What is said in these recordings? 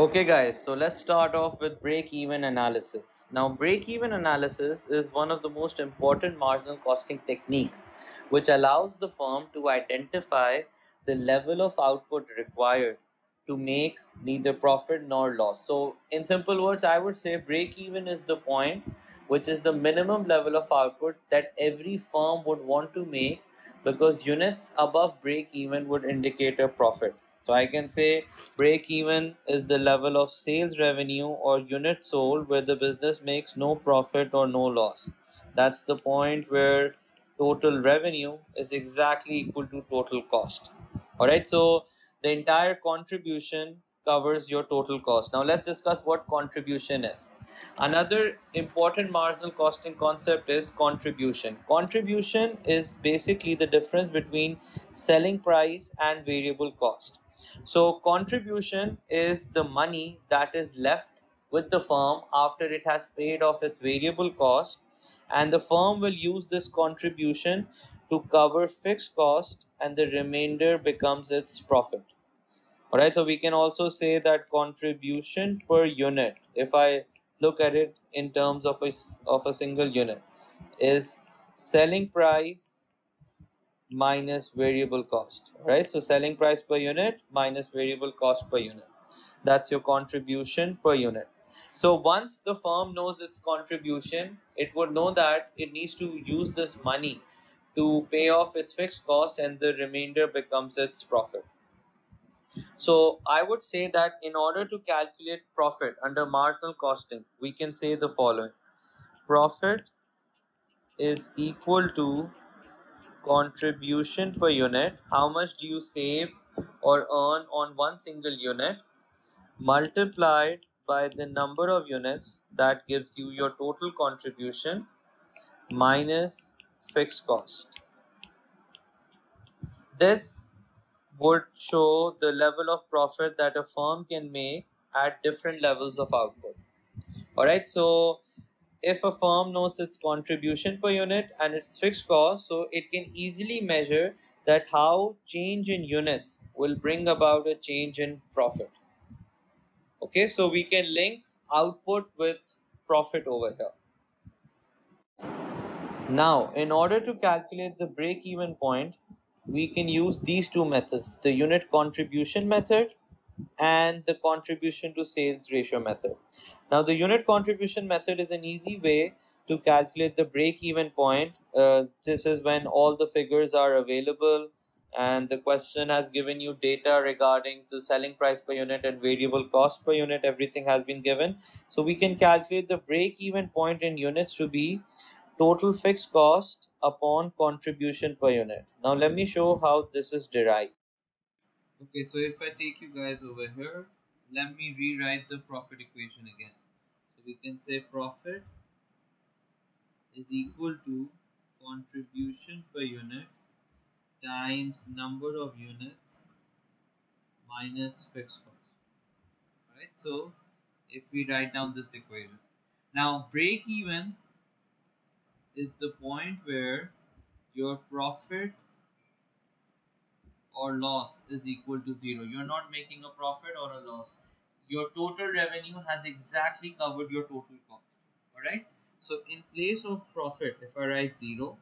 Okay, guys, so let's start off with break even analysis. Now, break even analysis is one of the most important marginal costing technique which allows the firm to identify the level of output required to make neither profit nor loss. So, in simple words, I would say break even is the point which is the minimum level of output that every firm would want to make because units above break even would indicate a profit. So I can say break even is the level of sales revenue or unit sold where the business makes no profit or no loss. That's the point where total revenue is exactly equal to total cost. All right, so the entire contribution covers your total cost. Now let's discuss what contribution is. Another important marginal costing concept is contribution. Contribution is basically the difference between selling price and variable cost. So contribution is the money that is left with the firm after it has paid off its variable cost and the firm will use this contribution to cover fixed cost and the remainder becomes its profit. Alright, so we can also say that contribution per unit, if I look at it in terms of a, of a single unit, is selling price minus variable cost right? So selling price per unit minus variable cost per unit. That's your contribution per unit. So once the firm knows its contribution it would know that it needs to use this money to pay off its fixed cost and the remainder becomes its profit. So i would say that in order to calculate profit under marginal costing we can say the following. Profit is equal to contribution per unit how much do you save or earn on one single unit multiplied by the number of units that gives you your total contribution minus fixed cost. This would show the level of profit that a firm can make at different levels of output. All right so if a firm knows its contribution per unit and its fixed cost, so it can easily measure that how change in units will bring about a change in profit. Okay, so we can link output with profit over here. Now, in order to calculate the break-even point, we can use these two methods, the unit contribution method and the contribution to sales ratio method. Now the unit contribution method is an easy way to calculate the break-even point. Uh, this is when all the figures are available and the question has given you data regarding the selling price per unit and variable cost per unit. Everything has been given. So we can calculate the break-even point in units to be total fixed cost upon contribution per unit. Now let me show how this is derived. Okay, so if I take you guys over here, let me rewrite the profit equation again. We can say profit is equal to contribution per unit times number of units minus fixed cost. Right? So if we write down this equation. Now break even is the point where your profit or loss is equal to zero. You're not making a profit or a loss. Your total revenue has exactly covered your total cost. Alright. So in place of profit, if I write zero,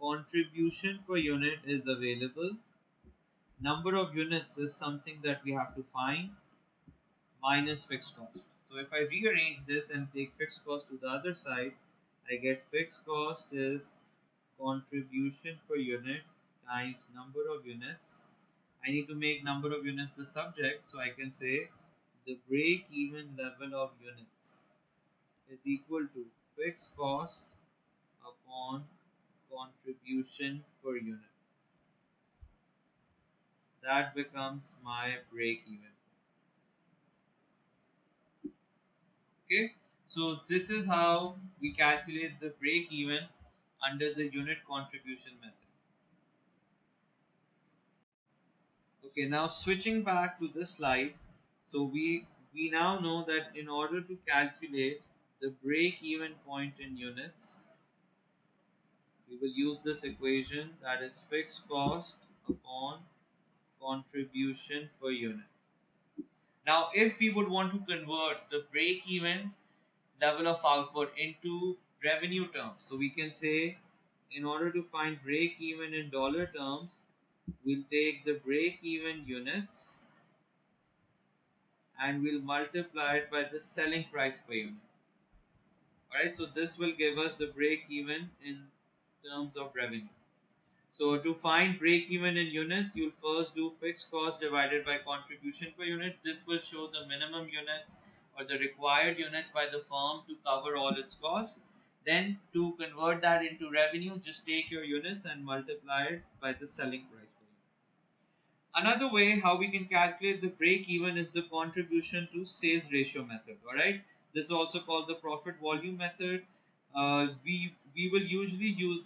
contribution per unit is available. Number of units is something that we have to find minus fixed cost. So if I rearrange this and take fixed cost to the other side, I get fixed cost is contribution per unit times number of units. I need to make number of units the subject so I can say the break even level of units is equal to fixed cost upon contribution per unit. That becomes my break even. Okay, so this is how we calculate the break even under the unit contribution method. Okay, now switching back to the slide. So we, we now know that in order to calculate the break-even point in units, we will use this equation that is fixed cost upon contribution per unit. Now, if we would want to convert the break even level of output into revenue terms, so we can say in order to find break even in dollar terms, we'll take the break even units and we'll multiply it by the selling price per unit. Alright, so this will give us the break even in terms of revenue. So to find break even in units, you'll first do fixed cost divided by contribution per unit. This will show the minimum units or the required units by the firm to cover all its costs. Then to convert that into revenue, just take your units and multiply it by the selling price. Another way how we can calculate the break even is the contribution to sales ratio method. All right. This is also called the profit volume method. Uh, we we will usually use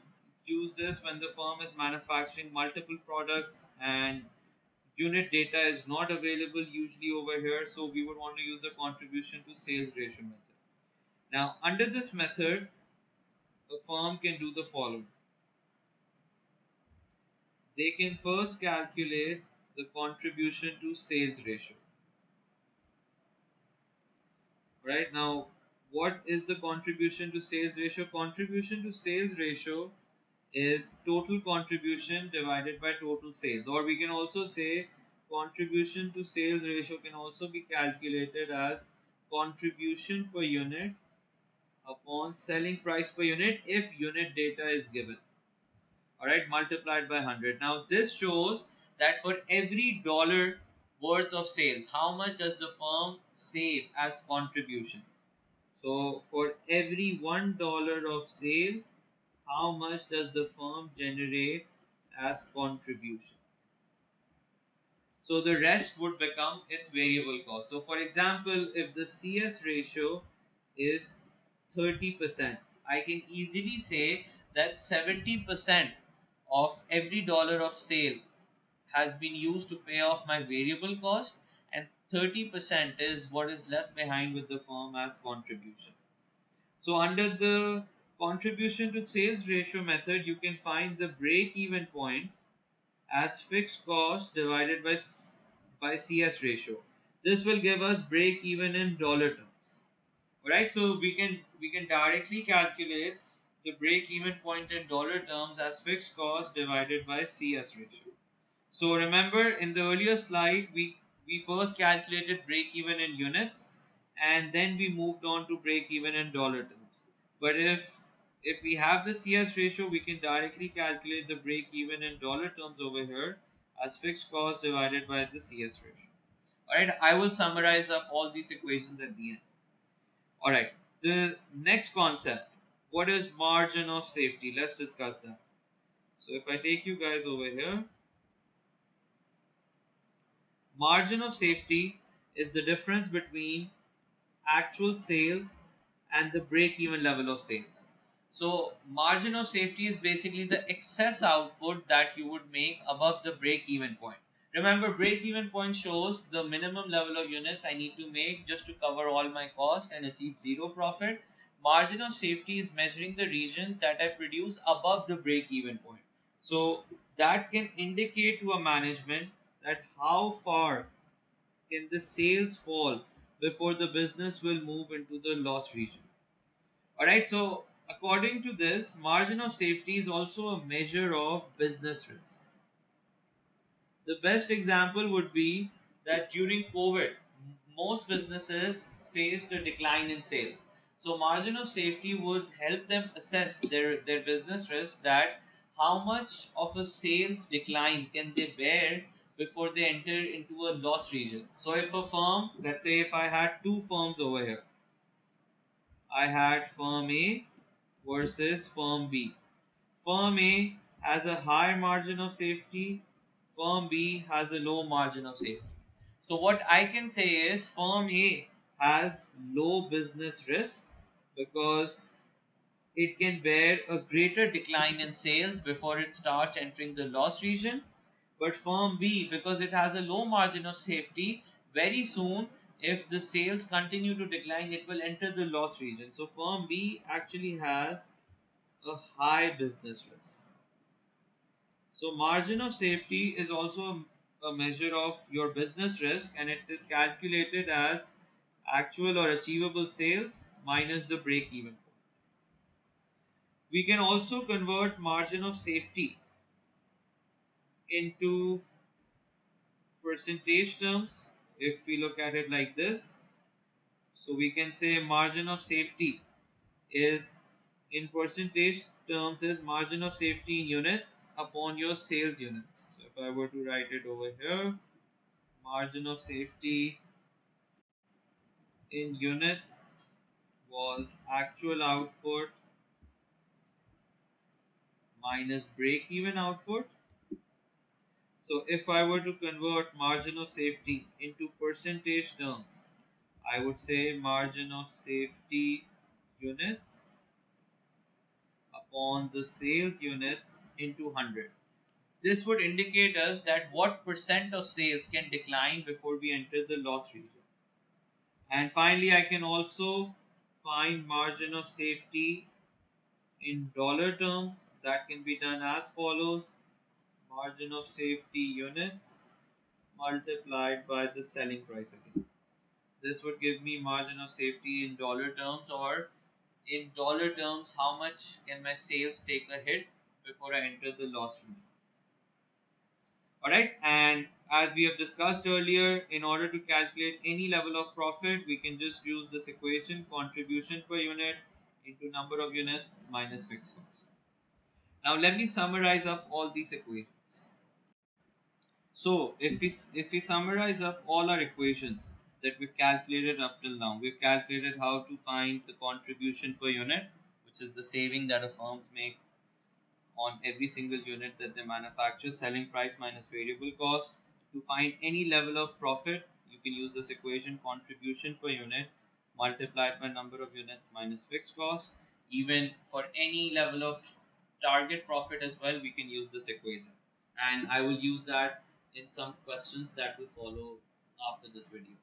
use this when the firm is manufacturing multiple products and unit data is not available usually over here so we would want to use the contribution to sales ratio method now under this method a firm can do the following they can first calculate the contribution to sales ratio. Right now what is the contribution to sales ratio? Contribution to sales ratio is total contribution divided by total sales. Or we can also say contribution to sales ratio can also be calculated as contribution per unit upon selling price per unit if unit data is given. All right multiplied by 100 now this shows that for every dollar worth of sales how much does the firm save as contribution so for every one dollar of sale how much does the firm generate as contribution. So the rest would become its variable cost. So for example, if the CS ratio is 30%, I can easily say that 70% of every dollar of sale has been used to pay off my variable cost and 30% is what is left behind with the firm as contribution. So under the contribution to sales ratio method, you can find the break even point as fixed cost divided by, by CS ratio. This will give us break even in dollar terms. Alright, so we can we can directly calculate the break even point in dollar terms as fixed cost divided by CS ratio. So remember in the earlier slide we we first calculated break even in units and then we moved on to break even in dollar terms. But if if we have the CS ratio, we can directly calculate the break even in dollar terms over here as fixed cost divided by the CS ratio. Alright, I will summarize up all these equations at the end. Alright, the next concept, what is margin of safety? Let's discuss that. So if I take you guys over here, margin of safety is the difference between actual sales and the break even level of sales. So margin of safety is basically the excess output that you would make above the break even point. Remember break even point shows the minimum level of units I need to make just to cover all my cost and achieve zero profit. Margin of safety is measuring the region that I produce above the break even point. So that can indicate to a management that how far can the sales fall before the business will move into the loss region. Alright, so According to this, margin of safety is also a measure of business risk. The best example would be that during COVID, most businesses faced a decline in sales. So margin of safety would help them assess their, their business risk that how much of a sales decline can they bear before they enter into a loss region. So if a firm, let's say if I had two firms over here, I had firm A versus firm B. Firm A has a high margin of safety, firm B has a low margin of safety. So what I can say is firm A has low business risk because it can bear a greater decline in sales before it starts entering the loss region. But firm B, because it has a low margin of safety, very soon if the sales continue to decline, it will enter the loss region. So firm B actually has a high business risk. So margin of safety is also a measure of your business risk and it is calculated as actual or achievable sales minus the break even point. We can also convert margin of safety into percentage terms if we look at it like this. So we can say margin of safety is in percentage terms is margin of safety in units upon your sales units. So if I were to write it over here, margin of safety in units was actual output minus break even output. So if I were to convert margin of safety into percentage terms, I would say margin of safety units upon the sales units into 100. This would indicate us that what percent of sales can decline before we enter the loss region. And finally, I can also find margin of safety in dollar terms. That can be done as follows. Margin of safety units multiplied by the selling price again. This would give me margin of safety in dollar terms or in dollar terms how much can my sales take a hit before I enter the loss region. Alright, and as we have discussed earlier, in order to calculate any level of profit, we can just use this equation contribution per unit into number of units minus fixed cost. Now let me summarize up all these equations. So if we if we summarize up all our equations that we've calculated up till now, we've calculated how to find the contribution per unit, which is the saving that a firms make on every single unit that they manufacture, selling price minus variable cost. To find any level of profit, you can use this equation contribution per unit multiplied by number of units minus fixed cost. Even for any level of target profit as well, we can use this equation. And I will use that in some questions that will follow after this video.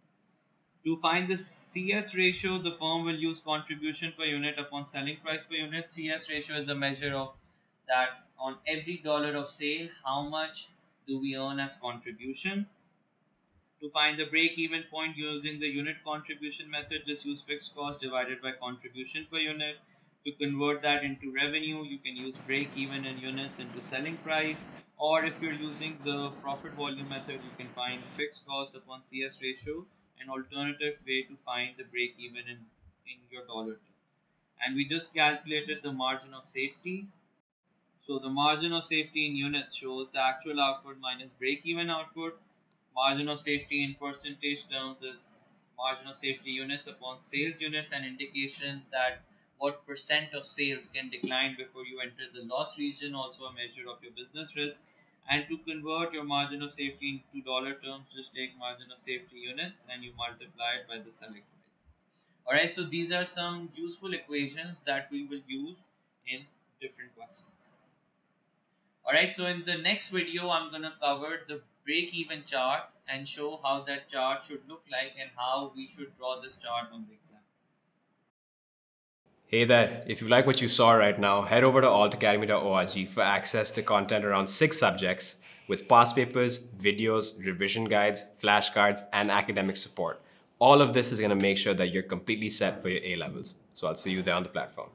To find the CS ratio, the firm will use contribution per unit upon selling price per unit. CS ratio is a measure of that on every dollar of sale, how much do we earn as contribution? To find the break even point using the unit contribution method, just use fixed cost divided by contribution per unit. To convert that into revenue, you can use break even in units into selling price. Or if you're using the profit volume method, you can find fixed cost upon CS ratio, an alternative way to find the break even in, in your dollar terms. And we just calculated the margin of safety so the margin of safety in units shows the actual output minus break-even output. Margin of safety in percentage terms is margin of safety units upon sales units an indication that what percent of sales can decline before you enter the loss region also a measure of your business risk. And to convert your margin of safety into dollar terms just take margin of safety units and you multiply it by the selling price. All right so these are some useful equations that we will use in different questions. Alright, so in the next video, I'm going to cover the break-even chart and show how that chart should look like and how we should draw this chart on the exam. Hey there, if you like what you saw right now, head over to altacademy.org for access to content around six subjects with past papers, videos, revision guides, flashcards, and academic support. All of this is going to make sure that you're completely set for your A-levels. So I'll see you there on the platform.